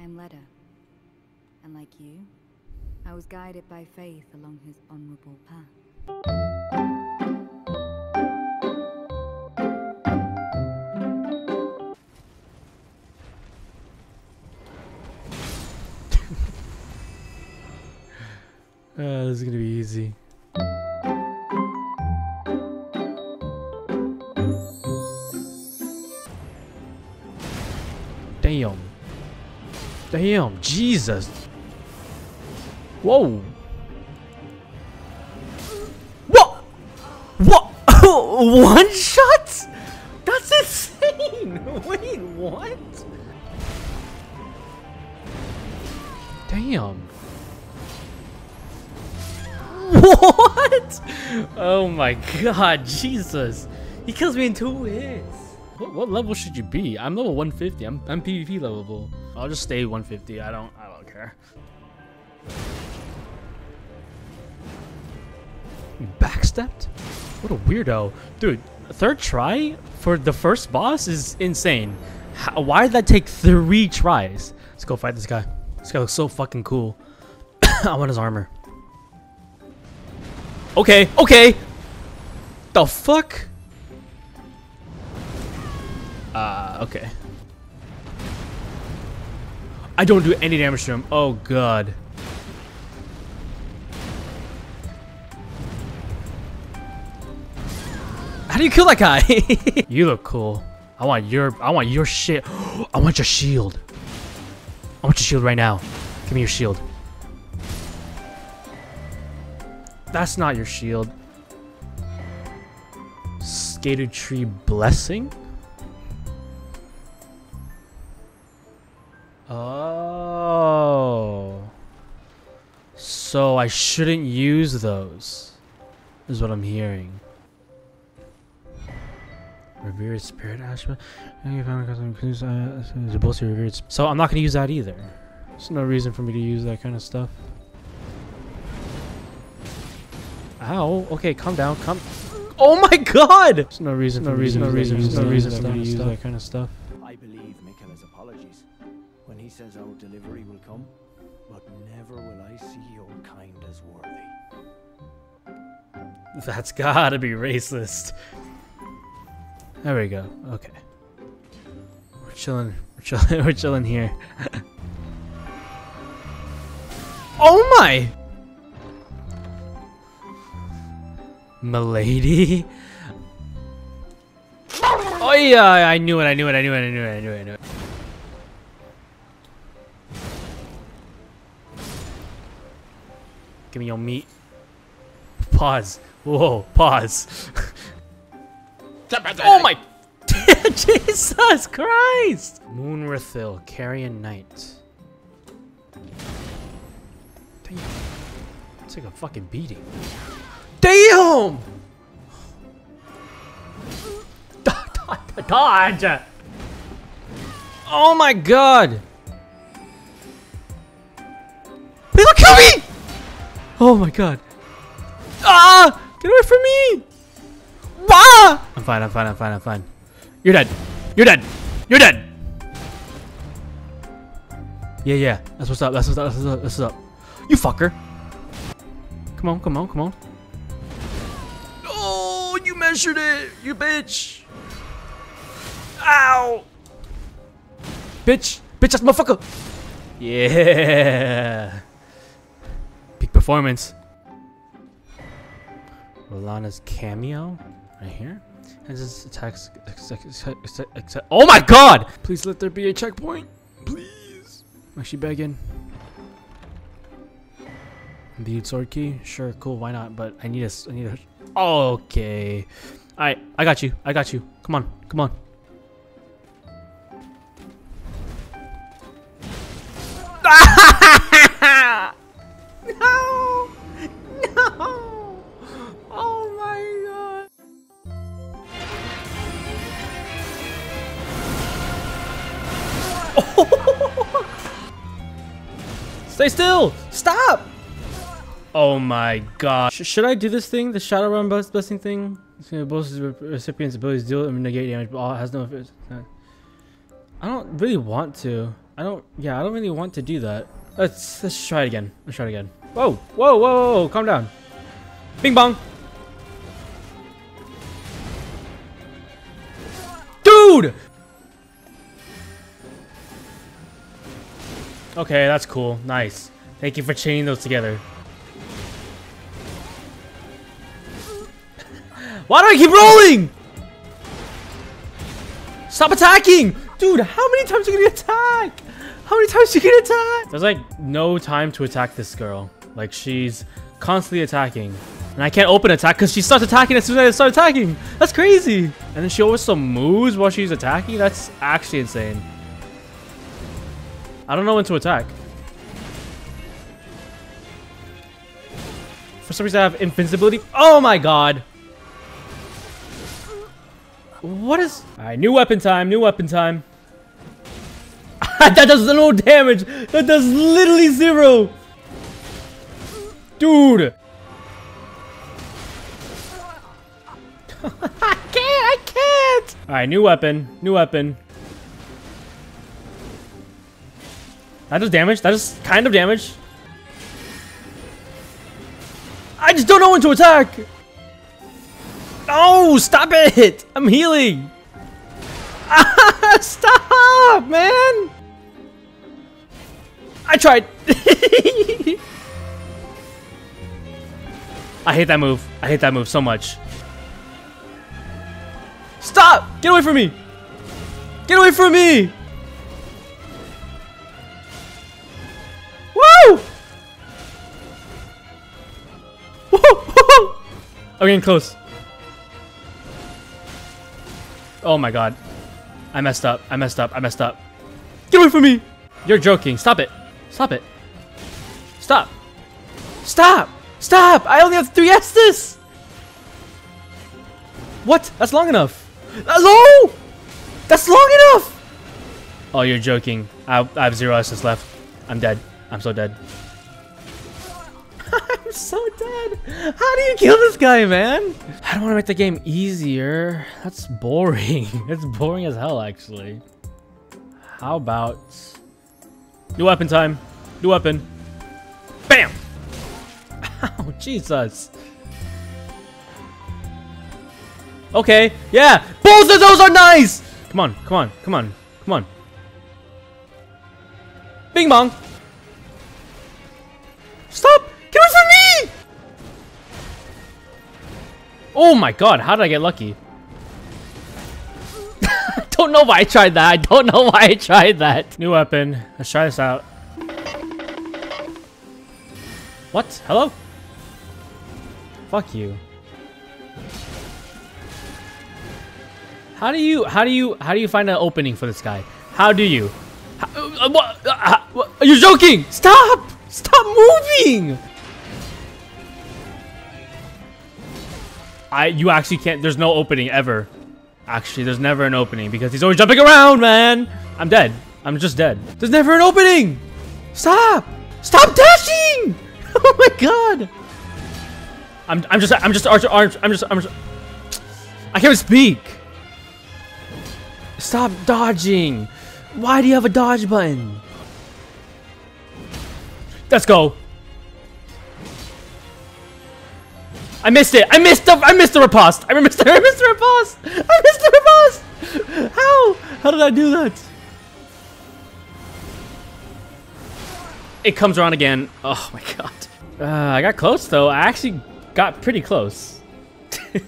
I am Leda. And like you, I was guided by faith along his honorable path. Uh, this is gonna be easy. Damn. Damn, Jesus. Whoa. What? What? One shot? That's insane. Wait, what? Damn. What? Oh my god, Jesus. He kills me in two hits. What, what level should you be? I'm level 150. I'm, I'm PvP levelable. I'll just stay 150. I don't I don't care. Backstepped? What a weirdo. Dude, third try for the first boss is insane. How, why did that take three tries? Let's go fight this guy. This guy looks so fucking cool. I want his armor. Okay, okay. The fuck? Uh, okay. I don't do any damage to him. Oh god. How do you kill that guy? you look cool. I want your I want your shit. I want your shield. I want your shield right now. Give me your shield. That's not your shield. Scadutree blessing? Oh. So I shouldn't use those. Is what I'm hearing. Revered spirit ashman. Uh, so I'm not gonna use that either. There's no reason for me to use that kind of stuff. Ow. Okay, calm down. Calm. Oh my god! There's no reason. No reason. No reason. No reason for me to use that kind of stuff. I believe Miquella's apologies when he says our delivery will come, but never will I see your kind as worthy. That's gotta be racist. There we go. Okay. We're chilling. We're chilling. We're chilling here. oh my! Milady? Oh yeah, I knew it, I knew it, I knew it, I knew it, I knew it, I knew it. Give me your meat. Pause. Whoa, pause. oh my! Jesus Christ! Moonrathil, Carrion Knight. Damn. It's like a fucking beating. Damn! Dodge! Oh my god! Please don't kill me! Oh my god. Ah! Get away from me! Ah! I'm fine, I'm fine, I'm fine, I'm fine. You're dead. You're dead. You're dead! Yeah, yeah. That's what's up. That's what's up. That's what's up. That's what's up. You fucker. Come on, come on, come on. Oh, you measured it, you bitch. Ow. Bitch. Bitch, that's motherfucker. Yeah. Peak performance. Rolana's cameo. Right here. And this attacks. Oh my god! Please let there be a checkpoint. Please. I'm actually begging. The sword key. Sure, cool. Why not? But I need a. I need a. Okay. All right, I got you. I got you. Come on, come on. Stay still! Stop! Oh my god. Sh should I do this thing? The Shadowrun bless blessing thing? It's gonna boost the recipient's abilities deal and negate damage, but all has no effect. I don't really want to. I don't. Yeah, I don't really want to do that. Let's let's try it again. Let's try it again. Whoa, whoa, whoa, whoa! Calm down. Bing bong. Dude. Okay, that's cool. Nice. Thank you for chaining those together. Why do I keep rolling? Stop attacking! Dude, how many times are you gonna attack? How many times are you gonna attack? There's like no time to attack this girl. Like she's constantly attacking. And I can't open attack because she starts attacking as soon as I start attacking. That's crazy. And then she also moves while she's attacking. That's actually insane. I don't know when to attack. For some reason I have invincibility. Oh my god. What is... Alright, new weapon time, new weapon time. that does no damage. That does literally zero. Dude. I can't, I can't. Alright, new weapon, new weapon. That does damage, That is kind of damage. I just don't know when to attack. No, stop it! I'm healing! stop, man! I tried! I hate that move. I hate that move so much. Stop! Get away from me! Get away from me! I'm getting close. Oh my god. I messed up. I messed up. I messed up. Get away from me! You're joking. Stop it. Stop it. Stop. Stop! Stop! I only have three Estus! What? That's long enough. Uh, Hello? That's long enough! Oh, you're joking. I, I have zero Estus left. I'm dead. I'm so dead. I'm so dead. How do you kill this guy, man? I don't want to make the game easier. That's boring. It's boring as hell, actually. How about... New weapon time. New weapon. Bam! Oh, Jesus. Okay, yeah. Both of those are nice! Come on, come on, come on, come on. Bing bong. Oh my god, how did I get lucky? I don't know why I tried that. I don't know why I tried that. New weapon. Let's try this out. What? Hello? Fuck you. How do you, how do you, how do you find an opening for this guy? How do you? How, uh, what, uh, what? Are you joking? Stop! Stop moving! I, you actually can't, there's no opening ever. Actually, there's never an opening because he's always jumping around, man. I'm dead. I'm just dead. There's never an opening. Stop! Stop dashing! Oh my god! I'm, I'm just, I'm just, Archer, Archer, I'm just, I'm just, I can't speak. Stop dodging. Why do you have a dodge button? Let's go. I missed it. I missed the. I missed the riposte. I missed the. I missed the riposte. I missed the riposte. How? How did I do that? It comes around again. Oh my god. Uh, I got close though. I actually got pretty close.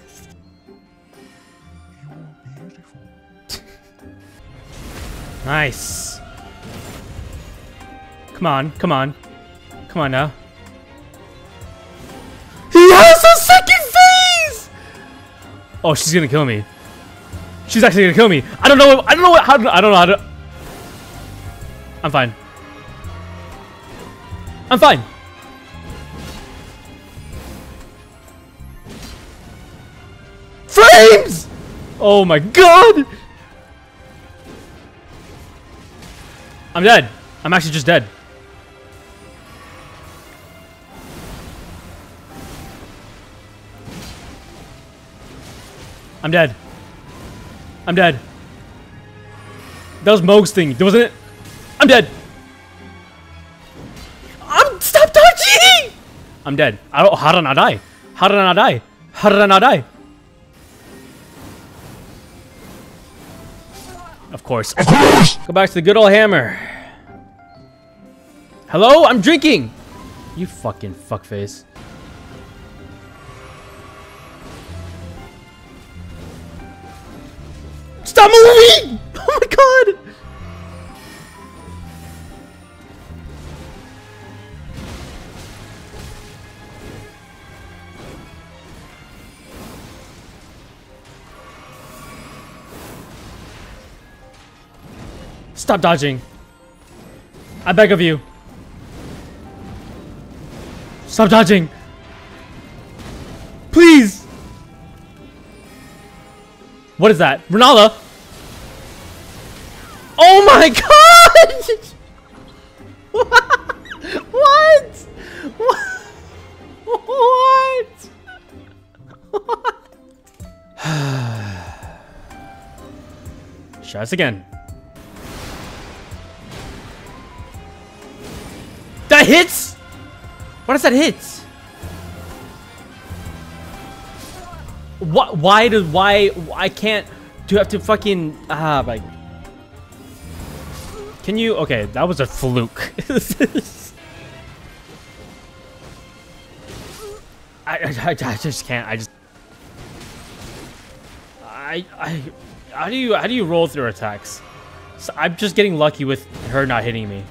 nice. Come on. Come on. Come on now. Oh, she's gonna kill me. She's actually gonna kill me. I don't know. I don't know what. How, I don't know how to. I'm fine. I'm fine. Frames! Oh my god! I'm dead. I'm actually just dead. I'm dead. I'm dead. That was Mohg's thing, wasn't it? I'm dead. I'm stop dodging. I'm dead. I don't. How did I not die? How did I not die? How did I not die? Of course. Of course. Go back to the good old hammer. Hello? I'm drinking. You fucking fuckface. Stop moving! Oh my god! Stop dodging. I beg of you. Stop dodging. Please. What is that? Renala. Try this again. That hits? What does that hit? What? Why does why I can't? Do you have to fucking ah like? Can you? Okay, that was a fluke. I, I I just can't. I just. I I. How do you how do you roll through attacks? So I'm just getting lucky with her not hitting me.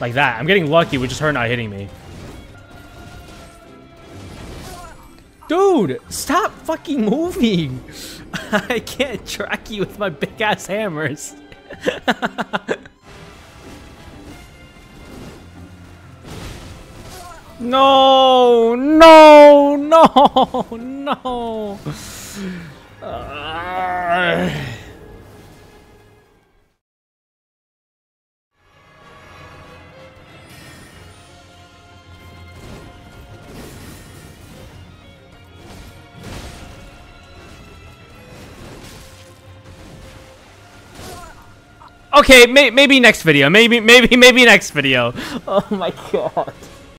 Like that. I'm getting lucky with just her not hitting me. Dude, stop fucking moving. I can't track you with my big ass hammers. no, no, no, no. Okay, may maybe next video. Maybe, maybe, maybe next video. Oh my god.